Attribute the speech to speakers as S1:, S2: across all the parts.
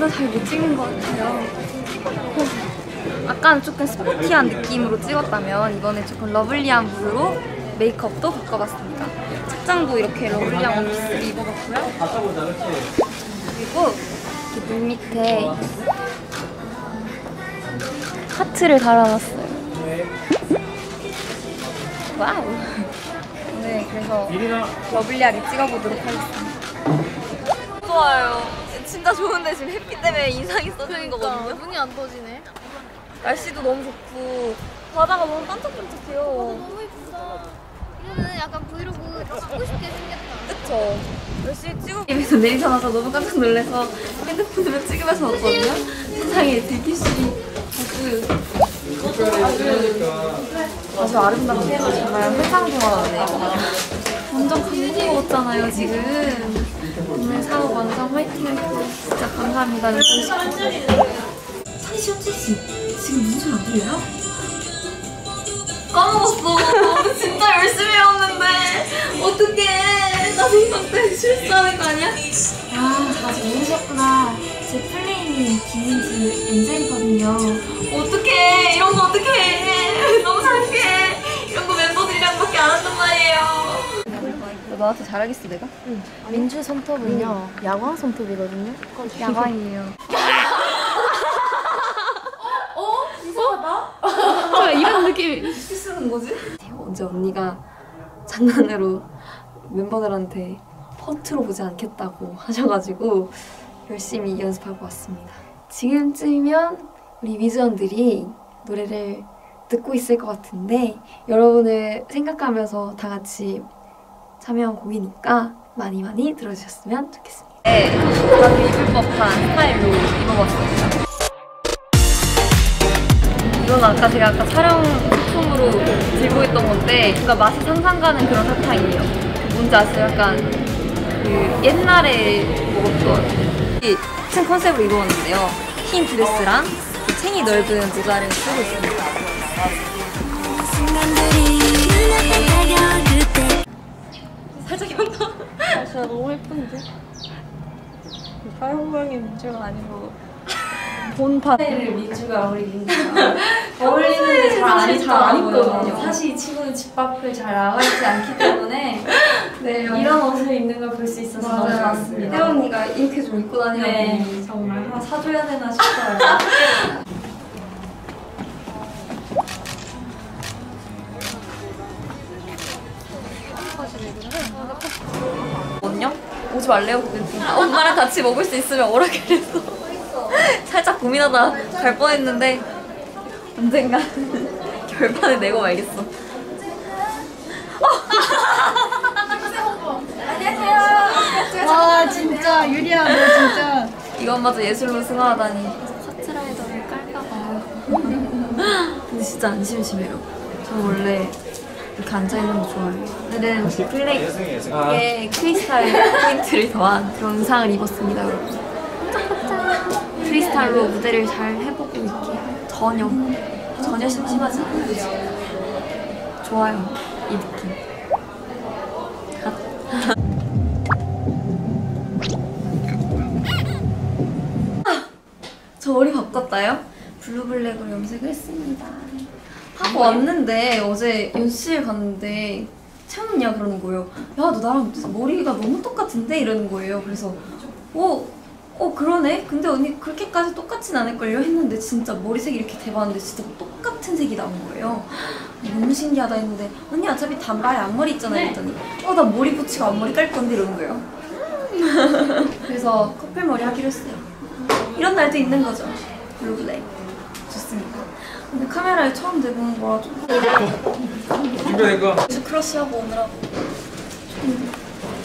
S1: 생각보다 잘 못 찍는 것 같아요. 아까는 조금 스포티한 느낌으로 찍었다면 이번에 조금 lovely한 무드로 메이크업도 바꿔봤습니다. 착장도 이렇게 lovely한 원피스를 입어봤고요. 그리고 이렇게 눈 밑에 하트를 달아놨어요. Wow! 네, 그래서 lovely하게 찍어보도록 하겠습니다. 좋아요. 진짜 좋은데 지금 햇빛 때문에 인상이 써지는 거거든요.
S2: 눈이 안 떠지네.
S1: 날씨도 너무 좋고 바다가 너무 반짝반짝해요.
S2: 너무 예쁘다. 이거는 약간 브이로그 찍고 싶게 생겼다.
S1: 그쵸? 열심히 찍고 집에서 내리자마자 너무 깜짝 놀라서 핸드폰으로 찍으면서 왔거든요. 세상에 들기씨 아주 아름답게 정말 회상동화네요. 완전 감동먹었잖아요 지금. 오늘 사업 완성 화이팅 화이팅 진짜 감사합니다. 사실 현진 씨 지금 무슨 소리 안 들려요? 까먹었어. 진짜 열심히 해왔는데 어떡해. 나 생각 때 실수하는 거 아니야? 아 아직 모르셨구나. 제 플레이는 김민지 엔젤이거든요. 어떡해. 이런 거 어떡해. 너무 창피해. 이런 거 멤버들이랑밖에 안 한단 말이에요. 너한테 잘하겠어 내가?
S2: 민주 손톱은요, 야광 손톱이거든요.
S1: 야광이에요.
S2: 이런 느낌.
S1: 쓰는 거지? 언제 언니가 장난으로 멤버들한테 펀트로 보지 않겠다고 하셔가지고 열심히 연습하고 왔습니다. 지금쯤이면 우리 위즈원들이 노래를 듣고 있을 것 같은데 여러분을 생각하면서 다 같이 참여한 곡이니까 많이 많이 들어주셨으면 좋겠습니다. 네, 다들 입을 법한 스타일로 입어봤습니다. 이건 아까 제가 아까 촬영 소품으로 들고 있던 건데 뭔가 맛이 상상 가는 그런 사탕이에요. 뭔지 아시죠? 약간 그 옛날에 먹었던 이 같은 컨셉으로 입어봤는데요. 흰 드레스랑 그 챙이 넓은 모자를 쓰고 있습니다. 살짝 현타.
S2: 아, 진짜 너무 예쁜데?
S1: 사용방의 문제가 아니고 본판 를 민주가 어울리니까 어울리는데 잘안
S3: 입거든요. 사실 이 친구는 집 밖을 잘 나가지 않기 때문에
S1: 네,
S3: 이런 옷을 입는 걸 볼 수 있어서 너무
S1: 맞아요.
S3: 좋았습니다.
S1: 혜언니가 이렇게 좀 입고 다니라고
S3: 네, 정말 하나 사줘야 되나 싶어요.
S1: 거든요? 오지 말래요? 아, 엄마랑 같이 먹을 수 있으면 오라 그래서 살짝 고민하다 갈 뻔했는데 언젠가 결판을 내고 말겠어.
S2: 와, 진짜 유리야, 너 진짜.
S1: 이것마저 예술로 승화하다니. 카트라이더를 깔까봐 근데 진짜 안 심심해요. 저 원래 이렇게 앉아있는 거 좋아해요. 오늘은 플레이에 크리스탈 포인트를 더한 그런 의상을 입었습니다 여러분. 크리스탈로 무대를 잘 해보고 있게. 전혀 전혀 심심하지 않아요 좋아요 이 느낌. 저 머리 바꿨다요? 블루블랙으로 염색을 했습니다. 하고 왔는데 어제 연습실 갔는데 채원이야 그러는 거예요. 야 너 나랑 머리가 너무 똑같은데 이러는 거예요. 그래서 어, 어 그러네. 근데 언니 그렇게까지 똑같진 않을걸요 했는데 진짜 머리색이 이렇게 돼봤는데 진짜 똑같은 색이 나온 거예요. 너무 신기하다 했는데 언니 어차피 단발에 앞머리 있잖아 했더니 어 나 머리 붙이고 앞머리 깔 건데 이러는 거예요. 그래서 커플 머리 하기로 했어요. 이런 날도 있는 거죠. 블루블랙. 좋습니다. 근데 카메라에 처음 대보는 거라 좀
S4: 준비되니까
S1: 그래서 크러쉬하고 오느라고 좀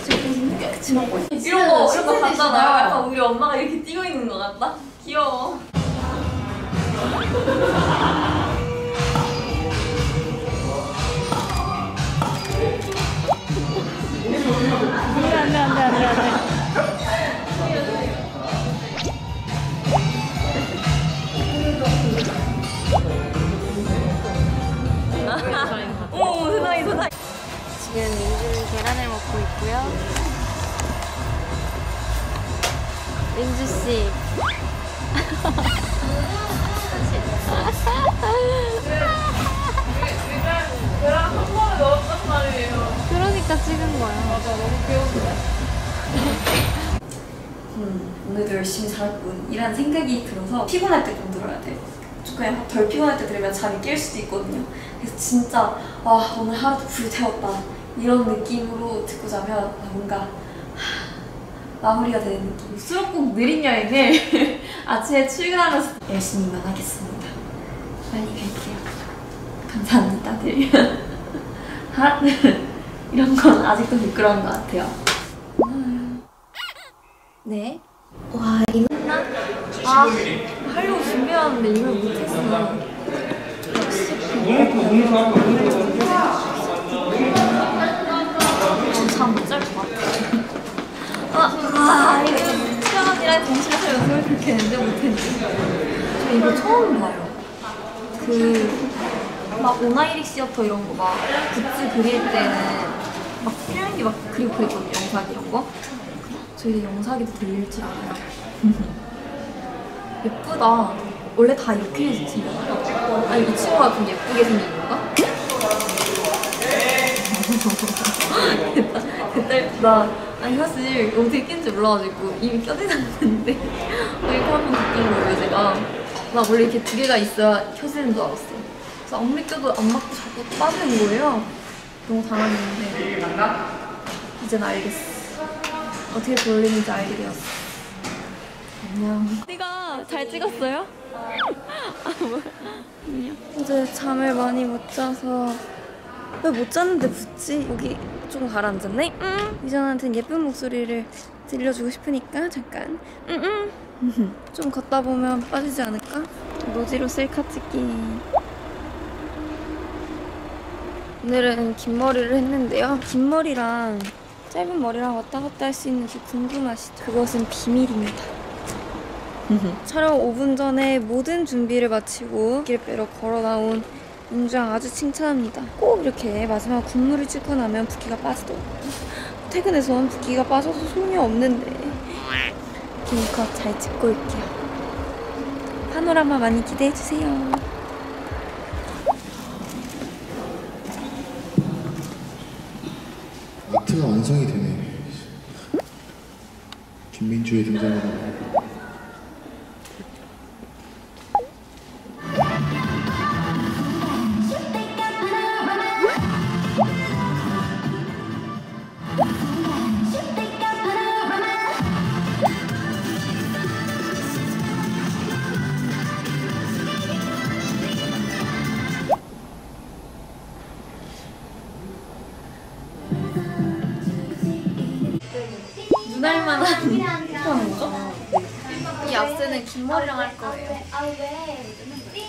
S1: 지금 깨끗이 먹고 있어요. 이런 거, 이런 거 봤잖아요. 약간 우리 엄마가 이렇게 뛰고 있는 것 같다? 귀여워.
S2: 찍은 거야.
S1: 음, 오늘도 열심히 살았군. 이란 생각이 들어서 피곤할 때 좀 들어야 돼요 그냥 덜 피곤할 때 들으면 잠이 깰 수도 있거든요. 그래서 진짜 와 오늘 하루도 불태웠다. 이런 느낌으로 듣고 자면 아, 뭔가 하, 마무리가 되는 느낌 수록곡 느린 여행을 아침에 출근하면서 열심히만 하겠습니다. 빨리 갈게요. 감사합니다. 늘 하? 이런 건 아직도 부끄러운 것 같아요 네. 와, 이거 나 아, 하려고 준비하는데 이걸 못했어. 잠못 잘 것 같아. 아, 아, 이거 수연이랑 동시에 연습을 그렇게 했는데 못했네. 저 이거 처음 봐요. 그, 막 오나이릭 시어터 이런 거 막 굿즈 그릴 때는 막 그리고 그랬거든요, 영상 이런 거. 저희 영상에도 들릴 줄 알아요. 예쁘다. 원래 다 이렇게 생겼나? 아니 이 친구가 좀 예쁘게 생긴 건가? 됐다, 됐다 예쁘다. 아니 사실 어떻게 낀지 몰라가지고 이미 껴지놨는데 이렇게 한번 느낀 거예요 제가. 나 원래 이렇게 두 개가 있어야 켜지는 줄 알았어. 그래서 아무리 껴도 안 맞고 자꾸 빠지는 거예요. 너무 당황했는데 이젠 알겠어. 어떻게 돌리는지 알게 되었어. 안녕. 네가 잘 찍었어요? 아, 뭐야. 안녕. 어제 잠을 많이 못 자서 왜 못 잤는데 붙지? 여기 조금 가라앉았네? 응. 이전한테는 예쁜 목소리를 들려주고 싶으니까 잠깐. 응, 응. 좀 걷다 보면 빠지지 않을까? 노지로 셀카 찍기. 오늘은 긴 머리를 했는데요. 긴 머리랑 짧은 머리랑 왔다 갔다 할 수 있는지 궁금하시죠? 그것은 비밀입니다. 촬영 5분 전에 모든 준비를 마치고 길 빼러 걸어 나온 윤주양 아주 칭찬합니다. 꼭 이렇게 마지막 국물을 찍고 나면 붓기가 빠지더라고요. 퇴근해선 붓기가 빠져서 소용이 없는데 기니컷 잘 찍고 올게요. 파노라마 많이 기대해주세요.
S5: 완성이 되네. 김민주의 등장으로
S1: 긴 머리랑 할 거예요.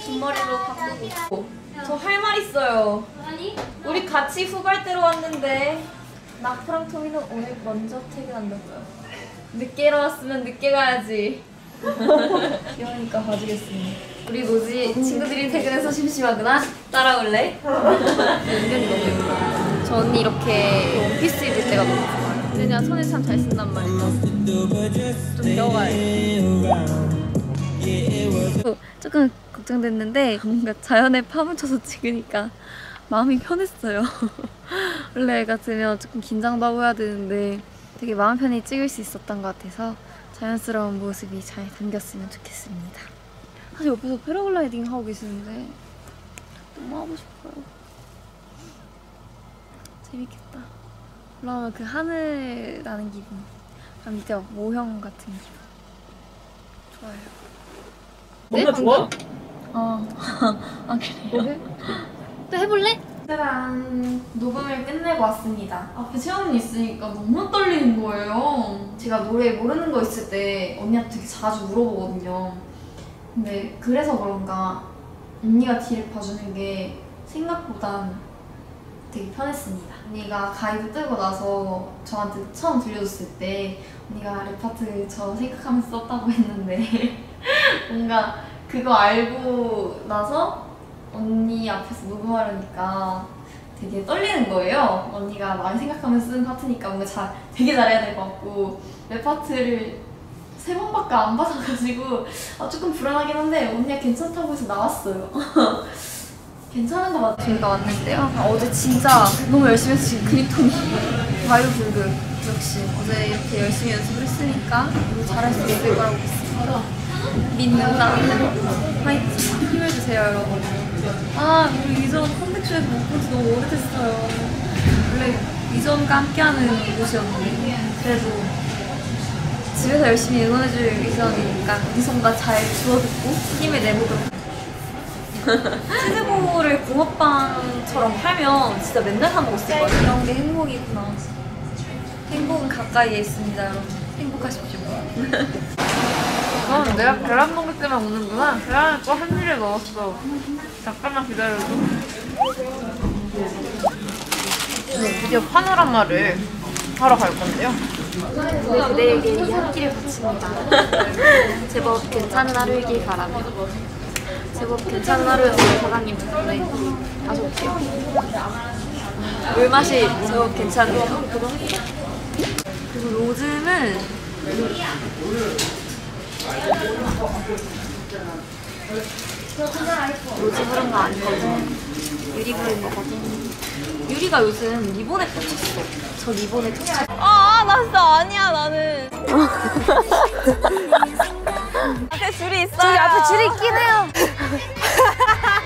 S1: 긴 머리로 바꾸고. 저 할 말 있어요. 우리 같이 후발대로 왔는데 나프랑 토미는 오늘 먼저 퇴근한다고요. 늦게 일어났으면 늦게 가야지. 귀여우니까 봐주겠습니다. 우리 노지 친구들이 퇴근해서 심심하구나? 따라올래? 은근히 너무 예뻐. 저 언니 이렇게 원피스 입을 때가 너무 좋아요. 왜냐 손에 참 잘 쓴단 말이죠. 좀 배워가요. 조금 걱정됐는데 뭔가 자연에 파묻혀서 찍으니까 마음이 편했어요. 원래 같으면 조금 긴장도 하고 해야 되는데 되게 마음 편히 찍을 수 있었던 것 같아서 자연스러운 모습이 잘 담겼으면 좋겠습니다. 사실 옆에서 패러글라이딩 하고 계시는데 너무 하고 싶어요. 재밌겠다. 올라오면 그 하늘 나는 기분. 아, 밑에 막 모형 같은 기분. 좋아요.
S4: 뭔가 좋아.
S1: 아, 아 그래요? 또 해볼래? 짜란 녹음을 끝내고 왔습니다. 앞에 채원이 있으니까 너무 떨리는 거예요. 제가 노래 모르는 거 있을 때 언니한테 되게 자주 물어보거든요. 근데 그래서 그런가 언니가 뒤를 봐주는 게 생각보단 되게 편했습니다. 언니가 가이드 뜨고 나서 저한테 처음 들려줬을 때 언니가 랩파트 저 생각하면서 썼다고 했는데 뭔가 그거 알고 나서 언니 앞에서 녹음하려니까 되게 떨리는 거예요. 언니가 많이 생각하면서 쓴 파트니까 뭔가 잘, 되게 잘해야 될 것 같고 랩 파트를
S3: 세 번밖에 안 받아가지고 아, 조금 불안하긴 한데 언니가 괜찮다고 해서 나왔어요. 괜찮은 것 같아요.
S1: 저희가 왔는데요. 아, 어제 진짜 너무 열심히 해서 지금 근육통이 과유불급. 역시 어제 이렇게 열심히 연습을 했으니까 잘할 수 있을 거라고 믿습니다. 믿는다. 화이팅. 힘을 주세요, 여러분. 아, 우리 이전 컴백쇼에서 못 본 지 너무 오래됐어요. 원래 이전과 함께하는 곳이었는데 그래도 집에서 열심히 응원해줄 이전이니까 이전과 잘 주워듣고 힘을 내보도록 치즈볼을 붕어빵처럼 팔면 진짜 맨날 사 먹었을 거예요. 이런 게 행복이구나. 행복은 가까이에 있습니다, 여러분. 행복하십시오.
S6: 넌 내가 계란 먹을 때만 먹는구나. 계란을 또한 입에 넣었어. 잠깐만 기다려줘. 네, 드디어 파노라마를 하러 갈 건데요.
S1: 그대에게 이 학기를 바칩니다. 제법 괜찮은 하루이길 바라며. 제법 괜찮은 하루였어요, 사장님 덕분에. 아, 좋게요. 물맛이 제법 괜찮네요. 그리고 요즘은 로즈 부른 거 아니거든. 유리 부른 거거든. 유리가 요즘 리본에 꽂혔어. 저 리본에 꽂혔어.
S2: 아, 나 진짜 아니야, 나는. 앞에 줄이 있어요. 저기 앞에 줄이 있긴 해요.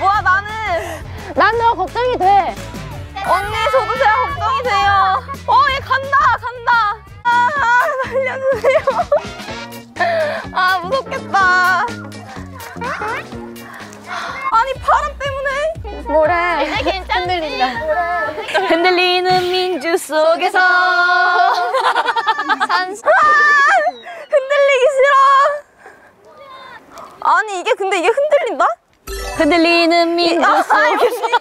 S2: 와, 나는. 난 너 걱정이 돼. 언니, 저도 제가 걱정이 돼요. 어, 얘 간다, 간다. 아, 아 살려주세요. 아, 무섭겠다. 아니, 바람 때문에. 뭐래. 이제 괜찮 흔들린다. 흔들리는 민주 속에서. 산소. 아, 흔들리기 싫어. 아니, 이게 근데 이게 흔들린다? 흔들리는 민주 속에서.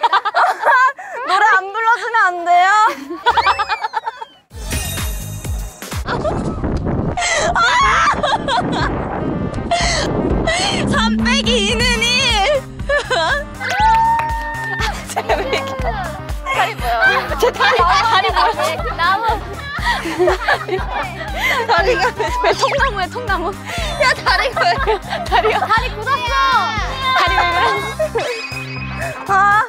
S2: 다리 다리 뭐야? 나무. 다리가 왜 통나무야 통나무? 야 다리가 왜? 다리가 다리 굳었어. 다리 왜 그래? 아.